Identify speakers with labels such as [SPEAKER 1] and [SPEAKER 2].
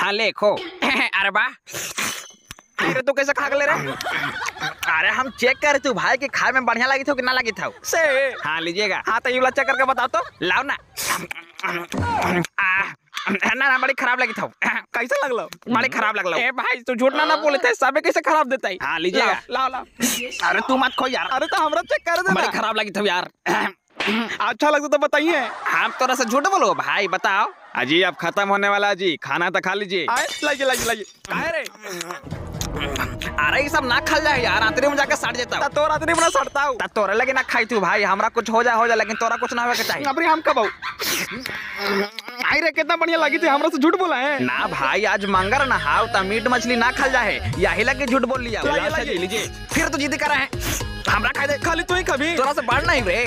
[SPEAKER 1] हाँ ले खो। अरे बा। अरे तू कैसे खा गले रे? अरे हम चेक कर तू भाई के खाए में बढ़िया लगी थो कि ना लगी था
[SPEAKER 2] से।
[SPEAKER 1] हाँ लीजिएगा। हाँ तो ये वाला चेक करके बताओ तो। लाओ ना। ना ना बड़ी खराब लगी था
[SPEAKER 2] कैसा लगलो?
[SPEAKER 1] बड़ी खराब लगला।
[SPEAKER 2] ए भाई तू झूठ ना ना बोले थे सबे कैसे खराब देता है
[SPEAKER 1] हाँ लीजिएगा।
[SPEAKER 2] लाओ लाओ।
[SPEAKER 1] अरे तू मत खो यार।
[SPEAKER 2] अरे तो हमरा चेक कर दे
[SPEAKER 1] बड़ी खराब लगी था यार।
[SPEAKER 2] अच्छा लगता तो बताइए।
[SPEAKER 1] आप तोरा से झूठ बोलो भाई बताओ। अजी अब खत्म होने वाला जी। खाना तो खा लीजिए।
[SPEAKER 2] लगे लगे काहे रे।
[SPEAKER 1] अरे ये सब ना खा जाए यार आंतरे में जाके सड़ जाता
[SPEAKER 2] ता तो रात नहीं बना सड़ता हूँ।
[SPEAKER 1] ता तोरे लगे ना खाई तू भाई हमरा कुछ हो जाए हो जाए लेकिन तोरा कुछ ना होवे के चाहिए
[SPEAKER 2] अबरी हम कब आऊ आई रे कितना बढ़िया लगी थी हमरा से झूठ बोला है।
[SPEAKER 1] ना भाई आज मंगर ना हाउ ता मीट मछली ना खा जाए। यही लगे झूठ बोल लिया।
[SPEAKER 2] लाइए, लाइए।
[SPEAKER 1] लीजिए। फिर तो जिद करा है। हमरा खाई दे।
[SPEAKER 2] खाली तू ही कभी
[SPEAKER 1] तोरा से बढ़ नहीं रे।